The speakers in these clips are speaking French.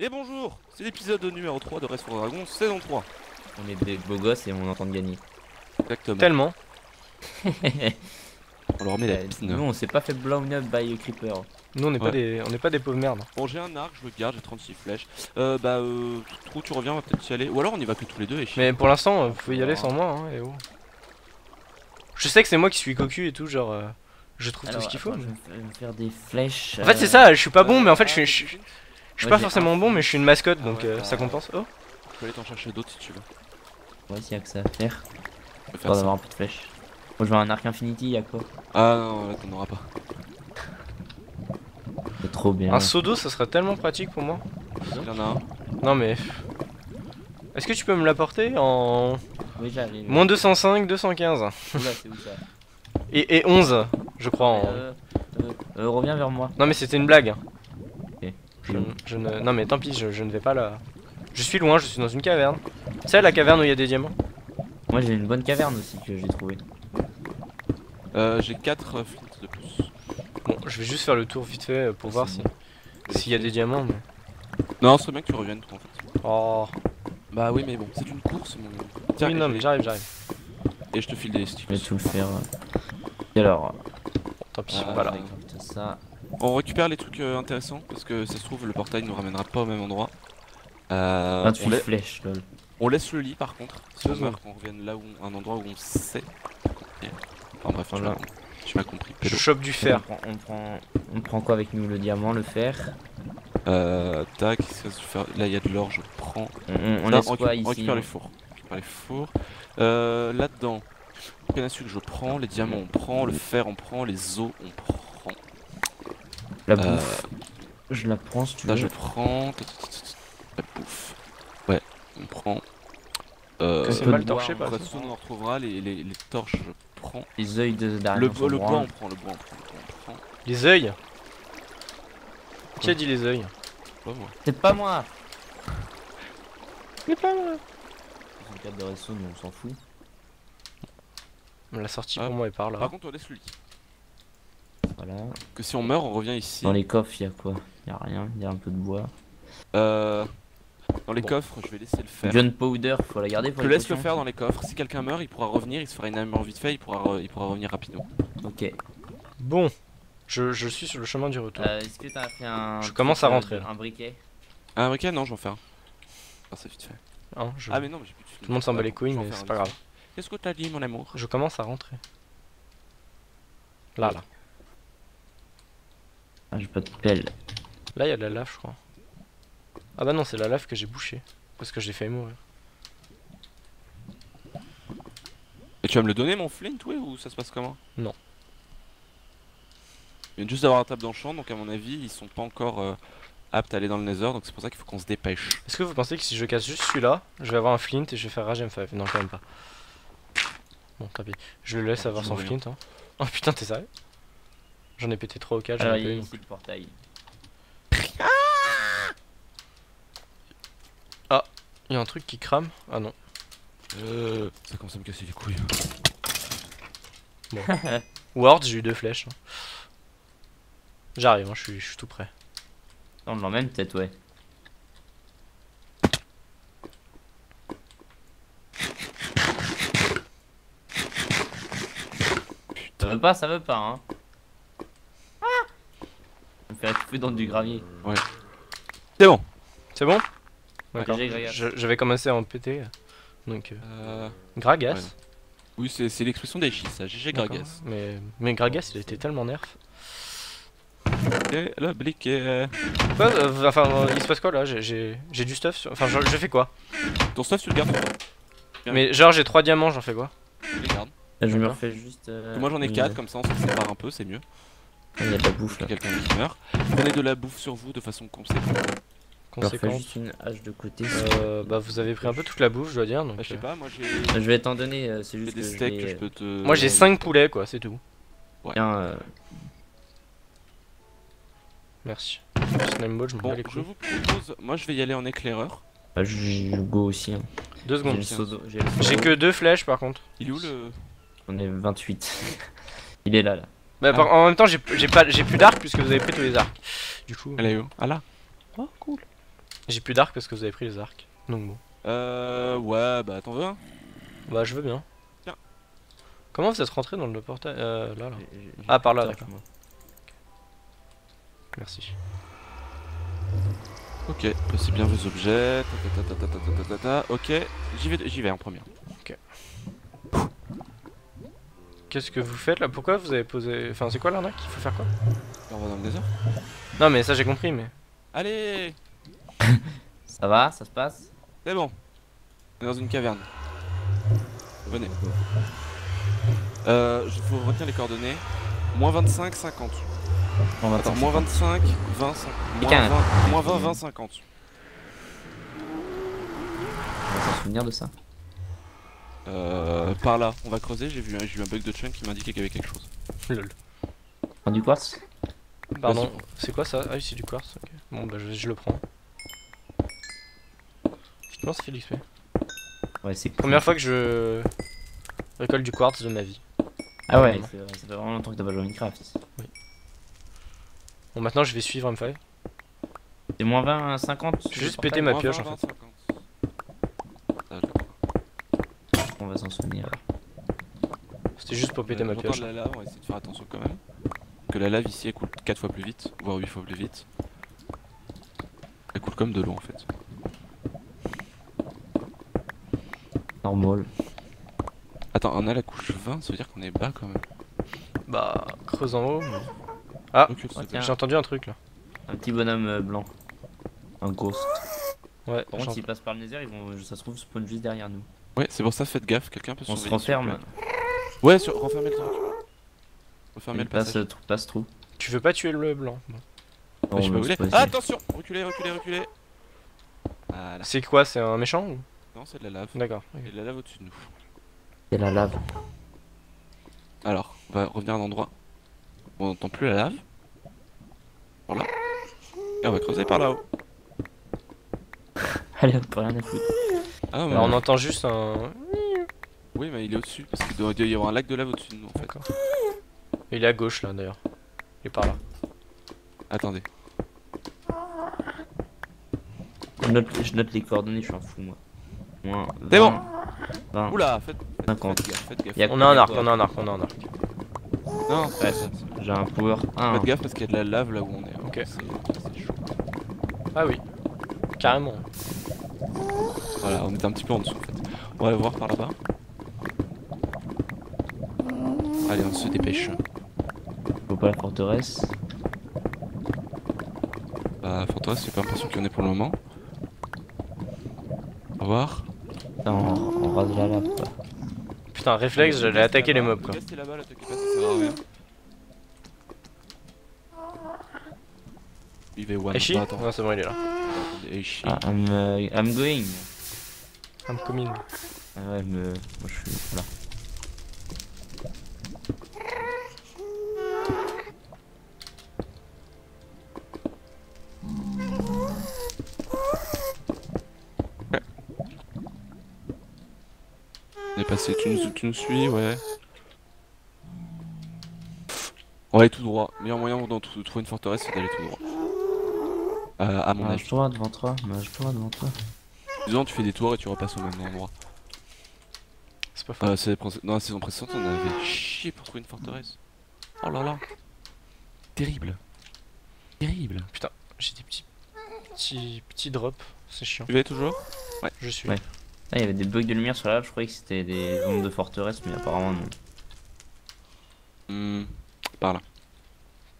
Et bonjour, c'est l'épisode numéro 3 de Rest for Dragon, saison 3. On est des beaux gosses et on entend de gagner. Exactement. Tellement. On leur met la Euh, pine. Nous on s'est pas fait blown up by a creeper. Nous on n'est Ouais. pas des on n'est pas des pauvres merdes. Bon, j'ai un arc, je le garde, j'ai 36 flèches. Euh, bah, euh, Trou, tu reviens, on va peut-être y aller. Ou alors on y va que tous les deux et chier. Mais pour l'instant, euh, vous pouvez y aller sans moi hein, et oh. Je sais que c'est moi qui suis cocu et tout, genre euh, je trouve tout ce qu'il faut. Je vais me faire- des flèches. En fait, c'est euh, ça, je suis pas bon, mais en fait, je suis, je, suis- je suis pas forcément bon, mais je suis une mascotte, Ah donc ouais, euh, ça compense. Oh, Je peux aller t'en chercher d'autres si tu veux. Ouais, s'il y a que ça à faire. Ça. d'avoir un peu de flèches. Moi je veux un arc infinity, y'a quoi? Ah non, là t'en auras pas. C'est trop bien. un seau d'eau, ça serait tellement pratique pour moi. Il y en a un? Non mais. Est-ce que tu peux me l'apporter en Oui, j'arrive. moins 205, 215 Oula, c'est où ça? Et, et 11, je crois. En... euh, euh, euh, reviens vers moi. Non mais c'était une blague. Je, ne... Non mais tant pis, je, je ne vais pas là. Je suis loin, je suis dans une caverne. C'est la caverne où il y a des diamants Moi j'ai une bonne caverne aussi que j'ai trouvé. Euh, j'ai 4 flints de plus. Bon, je vais juste faire le tour vite fait euh, pour Ah, voir si s'il y a des diamants. Mais... Non, ce que tu reviennes toi en fait. Oh. Bah oui, mais bon, c'est une course. Mon... Tiens, oui non mais j'arrive, j'arrive. Et je te file des sticks. Je vais tout le faire. Et alors Tant pis, Ah, voilà. ça. On récupère les trucs euh, intéressants parce que ça se trouve le portail nous ramènera pas au même endroit. Euh, 28 on, lai- flèches, lol. on laisse le lit par contre. Si on meurt, qu'on revienne là où un endroit où on sait. Enfin bref, tu Voilà. m'as compris. Tu m'as compris. Je chope du On fer. prend, on, prend, on prend quoi avec nous Le diamant, le fer? Euh, tac, là il y a de l'or, je prends. On, on- on Là, laisse on, quoi ici récupère les fours. On récupère les fours. Euh, Là-dedans, le canne à sucre je prends, les diamants on prend, le fer on prend, les os on prend. La Euh, bouffe. Je la prends si tu Là veux. je prends. La bouffe. Ouais, on prend. Euh, Que c'est mal de torché exemple. façon, on en retrouvera les, les, les torches je prends. Les œils de d'araignée. Le, on bois- le on prend, le bois on prend, le bois on prend. Les œils Qui a dit les œils Pas moi. C'est pas moi Mais pas moi. 64 de redstone, mais on s'en fout. La sortie Ah. pour moi est par là. Par contre on laisse le lit. Voilà. Que si on meurt on revient ici. Dans les coffres, il y a quoi? Il y a rien, il y a un peu de bois. Euh, dans les Bon. coffres je vais laisser le fer. Gunpowder, faut la garder pour Je les laisse le fer dans les coffres. Si quelqu'un meurt, il pourra revenir, il se fera énormément vite fait, il pourra, re- il pourra revenir rapidement. Ok. Bon, je, je suis sur le chemin du retour. Euh, Est-ce que t'as fait un. Je commence à euh, rentrer. Un briquet? Ah, ok, non, j'en fais un. Ah, c'est vite fait. Hein, je- Ah, mais non, mais j'ai plus de Tout le monde s'en bat les Attends, couilles, mais c'est un pas grave. Qu'est-ce que t'as dit, mon amour? Je commence à rentrer. Là, là. Ah, j'ai pas de pelle. Là, il y a de la lave, je crois. Ah bah non, c'est la lave que j'ai bouchée. Parce que j'ai failli mourir. Et tu vas me le donner, mon flint, ouais, ou ça se passe comment? Non. Il vient juste d'avoir un table d'enchant, donc à mon avis, ils sont pas encore euh, aptes à aller dans le nether, donc c'est pour ça qu'il faut qu'on se dépêche. Est-ce que vous pensez que si je casse juste celui-là, je vais avoir un flint et je vais faire rage M5 Non, quand même pas. Bon, tant pis. Je le laisse Non, avoir son flint. Hein. Oh putain, t'es sérieux? J'en ai pété 3 au cas, j'en ai il pas y a eu. ici le portail. Il y a un truc qui crame Ah non. Euh, ça commence à me casser les couilles. Ward, j'ai eu deux flèches. hein. J'arrive, hein, je suis- je suis tout prêt. On l'emmène peut-être, ouais. Ça veut pas, ça veut pas, hein. Étouffer dans du gravier. C'est bon C'est bon? D'accord. GG Gragas. Je, je vais commencer à en péter. Donc, euh, euh, Gragas Ouais, Oui, c'est l'expression d'Aichi, ça, GG. Gragas. Mais, mais Gragas, il était tellement nerf. Et le. Quoi euh, Enfin, euh, il se passe quoi là? J'ai- du stuff sur... Enfin, je, je fais quoi? Ton stuff, tu le gardes. Mais genre, j'ai 3 diamants, j'en fais quoi? Tu les gardes. Là, je me refais juste. euh, Moi j'en ai une- 4, comme ça on se sépare un peu, c'est mieux. Il y a de la bouffe là. Quelqu'un qui meurt. Prenez de la bouffe sur vous de façon conséquente. Je me refais Conséquent. juste une hache de côté. Euh, bah, vous avez pris un peu toute la bouffe, je dois dire. Donc, Bah, je sais euh, pas, moi j'ai Je vais t'en donner, euh, c'est juste des que je steaks vais, que je peux te. Moi, j'ai euh, 5 poulets, quoi, c'est tout. Tiens, euh, Merci. Slime Ball, je m'en Bon, bats les je couilles. vous propose, moi je vais y aller en éclaireur. bah, je je go aussi. Hein. 2 J'ai secondes. j'ai que 2 flèches par contre. Il est où le. On est 28. Il est là, là. Mais ah. en même temps, j'ai plus d'arc puisque vous avez pris tous les arcs. Du coup. Elle est où? Ah là Oh, cool. J'ai plus d'arc parce que vous avez pris les arcs. Donc bon. Euh. Ouais, bah t'en veux un? Bah, je veux bien. Tiens. Comment vous êtes rentré dans le portail? Euh. Là, là. Ah, par là, d'accord. Merci. Ok, bah, c'est bien vos objets. Ta, ta, ta, ok, j'y vais, vais en premier. Ok. Qu'est-ce que vous faites là? Pourquoi vous avez posé. Enfin, c'est quoi l'arnaque? Il faut faire quoi? On va dans le désert. Non, mais ça j'ai compris, mais. Allez, Ça va, ça se passe? C'est bon. On est dans une caverne. Venez. Euh, il faut retenir les coordonnées. Moins 25, 50. On va Attends, moins 25, 20, 50. Et Moins qu'un. 20, moins 20, 20, 50. On va s'en souvenir de ça. Euh, par là, on va creuser. J'ai vu, un- j'ai eu un bug de chunk qui m'indiquait qu'il y avait quelque chose. Lol. Prends du quartz Pardon, c'est quoi ça? Ah oui, c'est du quartz. ok. Bon, bah je, je le prends. Effectivement, ça fait l'XP. Ouais, c'est Première fois que je récolte du quartz de ma vie. Ah ouais, c'est vrai, ça fait vraiment longtemps que t'as pas joué à Minecraft. Bon, maintenant je vais suivre M5. C'est moins 20, 50 J'ai juste pété ma pioche, 20, en 20, fait. 50. Ça, je- On va s'en souvenir. C'était juste pour péter ma pioche. de la lave, on va essayer de faire attention quand même. Que la lave ici elle coule 4 fois plus vite, voire 8 fois plus vite. Elle coule comme de l'eau en fait. Normal. Attends, on a la couche 20, ça veut dire qu'on est bas quand même. Bah, creuse en haut. mais- Ah, Oh, j'ai entendu un truc là. Un petit bonhomme euh, blanc. Un ghost. Ouais, Par contre, s'ils passent par le nether, ils vont, ça se trouve, spawn juste derrière nous. Ouais, c'est pour ça, faites gaffe, quelqu'un peut On se renferme. Ouais, sur... renfermez le truc. Refermez Il le passe, passage. trou- passe trou. Tu veux pas tuer le blanc. Ouais, je pas Ah, attention Reculez, reculez, reculez Voilà. C'est quoi C'est un méchant ou Non, c'est de la lave. D'accord. Il y a de la lave au-dessus de nous. C'est la lave. Alors, on va revenir à un endroit où on n'entend plus la lave. Voilà. Et on va creuser par là-haut. Allez, hop, rien à foutre. Ah, mais Alors on entend juste un. Oui, mais il est au-dessus, parce qu'il doit doit y avoir un lac de lave au-dessus de nous en fait. D'accord. Il est à gauche là d'ailleurs. Il est par là. Attendez. Je note, je note les coordonnées, je suis un fou, moi. Moins C'est 20, bon. 20. Oula, faites, faites, 50. faites gaffe, faites gaffe. Y a On a un arc, on a un arc, on a un arc. Non, Ouais. J'ai un power 1. faites gaffe parce qu'il y a de la lave là où on est. Ok. C'est c'est chaud. Ah oui. Carrément. Voilà, on était un petit peu en dessous en fait. On va aller voir par là-bas. Allez, on se dépêche. Faut pas la forteresse. Bah, Fortress, j'ai pas l'impression qu'il y en ait pour le moment. Au revoir. Putain, on, on rase la lave, quoi. Putain, réflexe, j'allais attaquer les mobs quoi. Là-bas, pas, ça. Il va one. Attends. Ouais, c'est bon, il est là. Ah, I'm, euh, I'm going. I'm coming. Ah ouais, me... moi je suis. Voilà. On est passé, tu nous, tu nous suis, ouais. On va aller tout droit. Le meilleur moyen de, trouver une forteresse, c'est d'aller tout droit. Euh, à mon avis. Mange-toi devant toi, mange-toi devant toi. Disons, tu fais des tours et tu repasses au même endroit. C'est pas faux. Euh, les dans la saison précédente, on avait chié pour trouver une forteresse. Oh là là. Terrible. Terrible. J'ai des petits. petits. petits drops. C'est chiant. Tu vas toujours? Je suis. Ouais. Ah, il y avait des bugs de lumière sur la lave, je croyais que c'était des zones de forteresse, mais apparemment non. Hmm, Par là.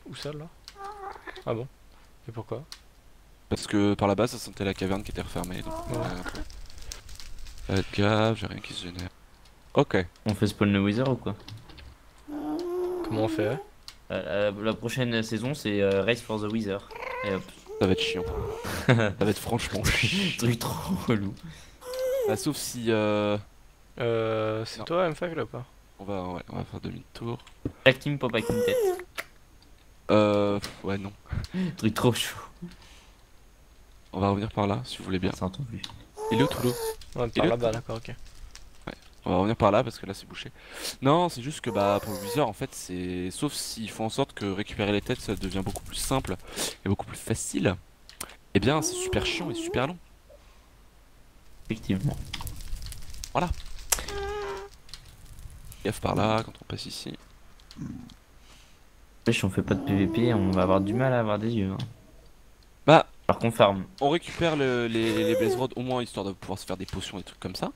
Où ça là? Ah bon? Et pourquoi? Parce que par là-bas, ça sentait la caverne qui était refermée. Donc, Ouais. euh, Faites gaffe, j'ai rien qui se génère. Ok. On fait spawn le Wither ou quoi? Comment on fait? Hein Euh, euh, La prochaine saison c'est euh, Race for the Wither. Et hop, Ça va être chiant. ça va être franchement chiant. truc trop relou. Bah, sauf si euh, Euh. C'est toi MFAC là ou pas? On va, ouais, on va faire demi-tour. Chaque team pop avec une tête. Euh, ouais, non. Truc trop chaud. On va revenir par là, si vous voulez bien. Il est où Toulouse? Ouais, Et par le- là-bas, d'accord, ok. On va revenir par là parce que là c'est bouché. Non, c'est juste que bah pour le Wither en fait c'est sauf s'ils font en sorte que récupérer les têtes ça devient beaucoup plus simple et beaucoup plus facile. eh bien c'est super chiant et super long. Effectivement. Gaffe par là quand on passe ici. Si on fait pas de PVP, on va avoir du mal à avoir des yeux. hein. Qu'on farm. on récupère le- les, les Blaze Rods au moins histoire de pouvoir se faire des potions et des trucs comme ça.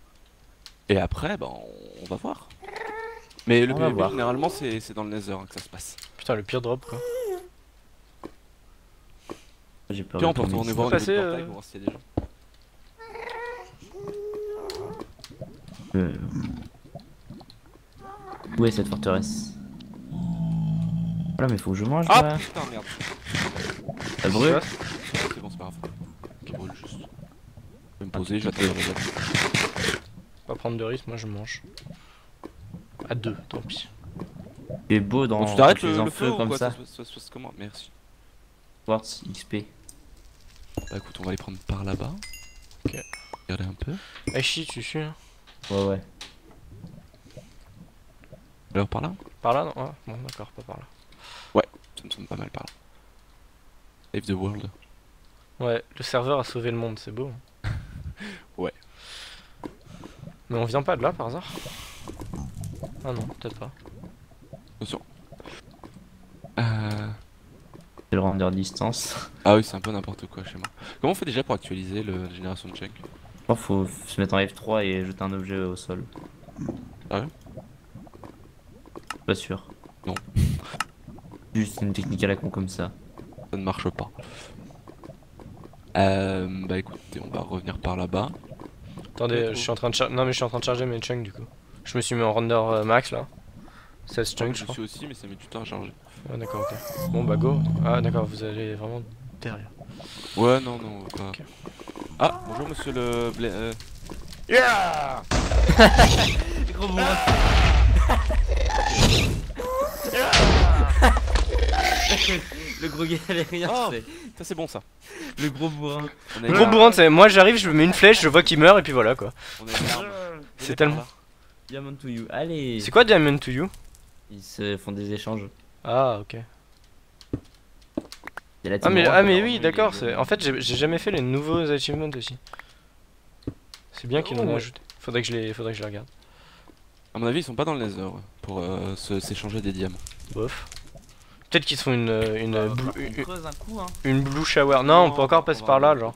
Et après, bah, on, on va voir. Mais le PVP, généralement, c'est dans le Nether hein, que ça se passe. Putain, le pire drop quoi. J'ai peur. Puis on peut retourner voir portail euh, pour voir s'il y a des gens. Euh, Où est cette forteresse Voilà, mais faut que je mange Ah là. putain, merde. Ça brûle. Je vais me poser, j'attends. Pas prendre de risque, moi je mange. À deux, tant pis. C'est beau dans Bon, tu t'arrêtes le, feu ou comme quoi ça. se- ça se passe comment? Merci. Quartz XP. Bah écoute, on va les prendre par là-bas. Ok. Regardez un peu. Aichi, tu suis hein Ouais, ouais. Alors par là? Par là non Ah, bon, d'accord, pas par là. Ça me semble pas mal par là. Save the world. Ouais, le serveur a sauvé le monde, c'est beau. hein. Ouais. Mais on vient pas de là par hasard? Ah non, peut-être pas. Attention. Euh... C'est le render distance. Ah oui, c'est un peu n'importe quoi chez moi. Comment on fait déjà pour actualiser le, la génération de check? Je crois qu'il faut se mettre en F3 et jeter un objet au sol. Ah ouais? Pas sûr. Non. Juste une technique à la con comme ça. Ça ne marche pas. Euh, bah écoutez, on va revenir par là-bas. Attendez, je suis en train de charger. Non, mais je suis en train de charger mes chunks du coup. Je me suis mis en render euh, max là. 16 Je chunks, je crois. suis aussi, mais ça met du temps à charger. Ouais, d'accord, ok. Bon, bah go. Ah, d'accord, vous allez vraiment derrière. Ouais, non, non, pas. Ah, bonjour monsieur le. Bla- euh, Gros bourrin. Le gros galérien, Oh. C'est Ça c'est bon ça. le gros bourrin. Le gros bourrin, c'est moi j'arrive, je mets une flèche, je vois qu'il meurt et puis voilà quoi. C'est tellement-. Diamond to you. Allez. C'est quoi Diamond to you Ils se font des échanges. Ah, ok. Ah, mais, ah, mais oui, d'accord. En fait, j'ai jamais fait les nouveaux achievements aussi. C'est bien qu'ils Oh, en aient ouais. ajouté. Faudrait que je les, faudrait que je les regarde. À mon avis, ils sont pas dans le Nether ouais, pour euh, se- s'échanger des diamants. Bof. Peut-être qu'ils se font une, euh, une, Euh, blue, on une, creuse un coup, hein. une blue shower. Non, on peut encore on passer va par là, genre.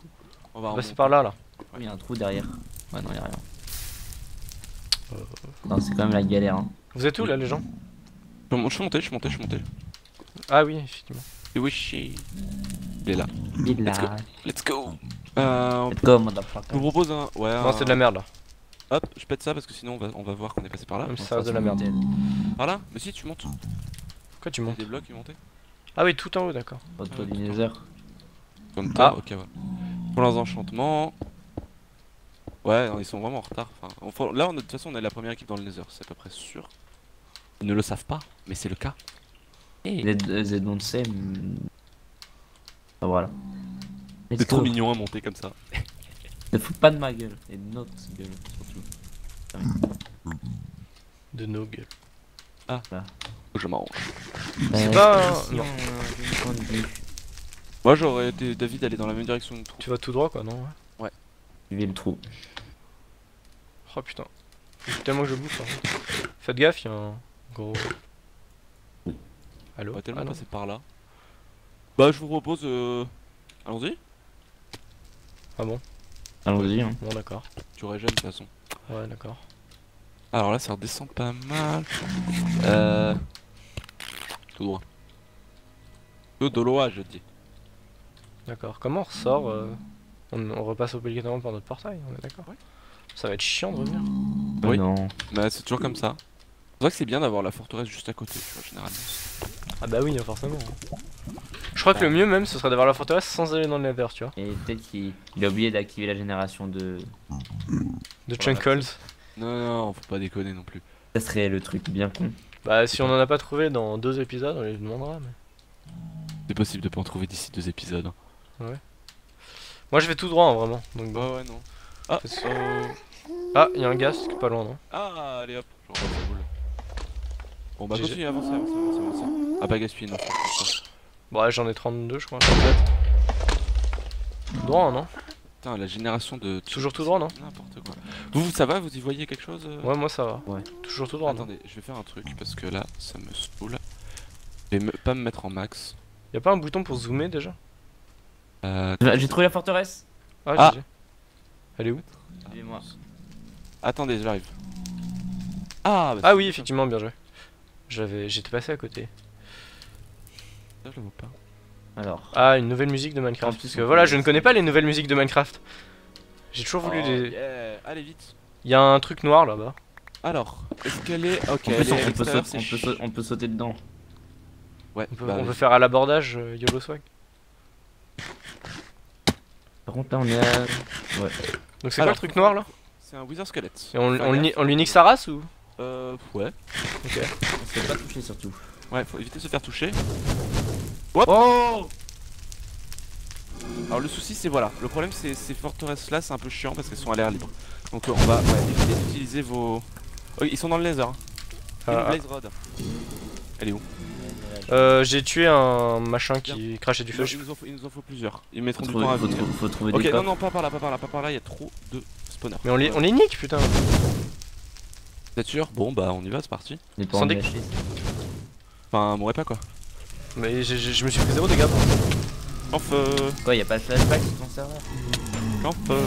On va passer par là, là. Il y a un trou derrière. Ouais, non, il y a rien. Non, c'est quand même la galère. Hein. Vous êtes où là, les gens Je suis monté, je suis monté, je suis monté. Ah oui, effectivement. Et oui. Il est là. Il Let's go. là. Let's go. Euh, Let's go, je motherfucker. vous propose un. Ouais. Non, un- c'est de la merde là. Hop, je pète ça parce que sinon on va, on va voir qu'on est passé par là. Ça de la merde. Par là? Mais si, tu montes. Pourquoi tu montes des blocs qui montent. Ah oui, tout en haut, d'accord. Pas de toi du Nether. Comme Ah. ça, ok, voilà. Pour leurs enchantements. Ouais, non, ils sont vraiment en retard. Enfin, là, on, de toute façon, on est la première équipe dans le Nether, c'est à peu près sûr. Ils ne le savent pas, mais c'est le cas. Et Les they don't say. mm. Ah, voilà. C'est trop mignon à monter comme ça. Ne fous pas de ma gueule. Et de notre gueule, surtout. De nos gueules. Je mange. C'est pas un- non. Moi, j'aurais été d'avis d'aller dans la même direction que le trou. Tu vas tout droit quoi, non ouais Suivez le trou. Oh putain. Tellement que je bouffe. hein. Faites gaffe, il y a un gros. Allô On va tellement Ah non. passer par là. Bah, je vous propose. Euh... Allons-y. Ah bon Allons-y. Hein. Bon, d'accord. Tu jamais de toute façon. Ouais, d'accord. Alors là, ça redescend pas mal. Euh. Tout droit. Tout droit, je dis. D'accord. Comment on ressort euh, on, on repasse obligatoirement par notre portail, on est d'accord Ça va être chiant de revenir. Oui. Non. Bah, c'est toujours comme ça. C'est vrai que c'est bien d'avoir la forteresse juste à côté, tu vois, généralement. Ah bah oui, forcément. Je crois que le mieux même, ce serait d'avoir la forteresse sans aller dans le nether, tu vois. Et peut-être qu'il il a oublié d'activer la génération de. De chunkles. Non, non, faut pas déconner non plus. Ça serait le truc bien con. Bah si on en a pas trouvé dans deux épisodes, on lui demandera. Mais... C'est possible de pas en trouver d'ici deux épisodes. hein. Moi je vais tout droit, hein, vraiment. Donc bon. Ouais, ouais, non. Ah, euh, Ah, il y a un gaz qui est pas loin, non ah, allez hop, je repasse la boule. Bon, bah, continue, avancez, avancez, avancez, avancez. Ah, pas gaspiller, non. faut- faut- Bon, ouais, j'en ai 32, je crois. peut-être. Droit, non Putain, la génération de. Toujours tout droit, non N'importe. Vous, vous, ça va Vous y voyez quelque chose euh Ouais, moi ça va. Ouais. Toujours tout droit, Attendez, je vais faire un truc parce que là, ça me saoule. Je vais me- pas me mettre en max. Y'a pas un bouton pour zoomer déjà Euh, J'ai trouvé la forteresse. Ah, Ah. Elle est où Suivez-moi. Attendez, j'arrive. Ah, bah, Ah oui, effectivement, bien joué. J'avais, j'étais passé à côté. Ça, je le vois pas. Alors. Ah, une nouvelle musique de Minecraft. Parce que voilà, je ne connais pas les nouvelles musiques de Minecraft. J'ai toujours voulu Oh, les. yeah. Allez, vite. Il y a un truc noir là-bas. Alors, est-ce qu'elle est. Ok, On peut, elle sa- est à on, peut l'extérieur, sauter, on, peut sauter, on peut sauter dedans. Ouais, On peut, bah, on peut faire à l'abordage euh, YOLO Swag. Par contre, là, on est à. Donc c'est quoi le truc noir là? C'est un Wither Skelette. Et on, lui- on lui nique sa race ou? Euh, ouais. On se fait pas toucher surtout. Ouais, faut éviter de se faire toucher. Oh Alors le souci c'est voilà, le problème c'est ces forteresses là c'est un peu chiant parce qu'elles sont à l'air libre. Donc euh, on va ouais, éviter d'utiliser vos... Oh, ils sont dans le laser. Hein. Ah, ah. blaze rod. Elle est où? Euh, J'ai tué un machin qui crachait du feu. il, nous en faut, il nous en faut plusieurs. Ils mettront faut du temps à trouver, faut, venir. faut trouver Ok des non non pas par là, pas par là, pas par là, il y a trop de spawners. Mais on les, on les nique putain. Vous êtes sûr? Bon bah on y va, c'est parti. Sans en dé- gâcher. Enfin mourrez pas quoi. Mais je me suis pris zéro dégâts. pour En feu, Quoi, y'a pas de flashback sur ton serveur en feu.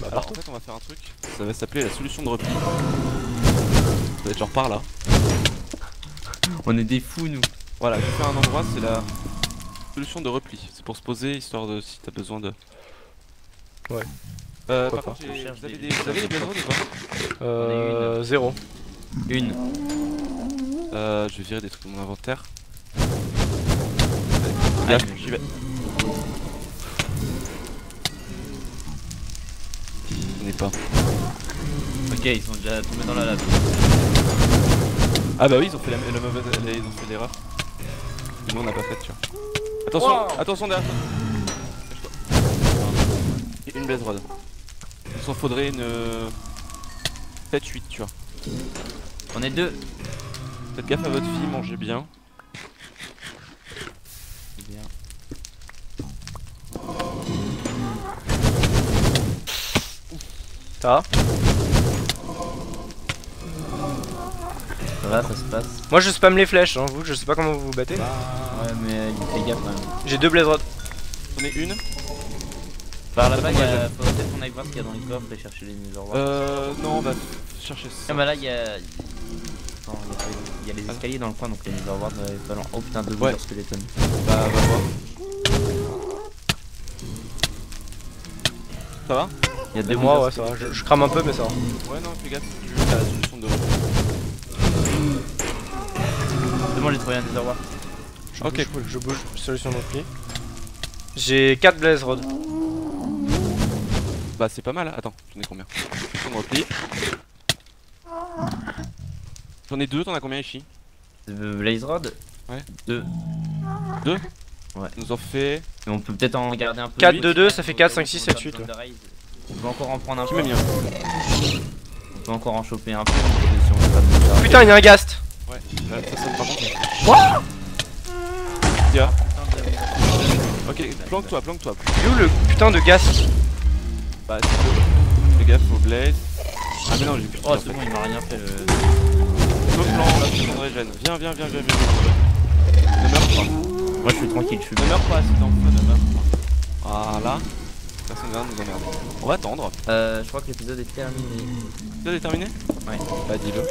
Bah, Alors en fait on va faire un truc, ça va s'appeler la solution de repli. Ça va être genre par là. On est des fous, nous. Voilà, je fais un endroit, c'est la solution de repli. C'est pour se poser, histoire de si t'as besoin de. Ouais. Euh, par contre, vous avez des- des, vous avez des ou pas Euh, zéro. Une. Euh, je vais virer des trucs de mon inventaire. Gaffe, j'y vais. Je n'ai pas. Ok, ils sont déjà tombés dans la lave. Ah bah oui, ils ont fait la, la mauvaise. la- Ils ont fait l'erreur. Nous on n'a pas fait, tu vois. Attention, Wow. attention derrière toi. Une blaze rod. Il s'en faudrait une. 7-8, tu vois. On est deux. Faites gaffe à votre fille, mangez bien. Ça va Ça va, ça se passe. Moi je spam les flèches, hein, vous, je sais pas comment vous vous battez. Ouais, mais euh, fais gaffe quand même. J'ai deux blaze rods. J'en ai une. Par là-bas, il y a... faudrait peut-être qu'on aille voir ce qu'il y a dans les coffres et chercher les miroirs. Euh. Non, on va chercher ça. Ah bah là il y a... Attends, il y a- il les escaliers dans le coin donc les doivent être pas loin. Oh putain, deux Ouais. ouais. squeleton. Bah, va voir. Ça va? Il y a deux moi, Wither ouais, ça va. Je, je crame un peu, mais ça va. Ouais, non, fais gaffe. Tu as la solution de. C'est bon, j'ai trouvé un. Je Ok, bouge, Je bouge, solution de repli. J'ai 4 blaze rods. Bah, c'est pas mal. Attends, j'en ai combien? Solution de repli. J'en ai deux, t'en as combien, Euh, Blaze Rod? Ouais. Deux. nous en fait. Et on peut peut-être en garder un peu. 4, Huit. 2, 2, ça fait Au 4, cas 5, où 6, on 7, a 8. besoin On peut encore en prendre un Qui peu. un On peut encore en choper un peu. Si on pas. Putain, il y a un ghast. Ouais, là, ça sonne par contre. Tiens. Ok, planque-toi, planque-toi. Il est où le putain de ghast Bah, c'est cool. Fais gaffe au blaze. Ah, mais non, j'ai plus de Oh, c'est bon, il m'a rien fait le. Me plan, là, je te régène. Viens, viens, viens, viens, viens. Ne meurs pas. Moi, je suis tranquille, je suis Ne bien. meurs pas, si t'es en feu, ne meurs pas. Voilà. Personne ne va nous emmerder. On va attendre. Euh, je crois que l'épisode est terminé. L'épisode est terminé? Ouais. Bah, dis-le.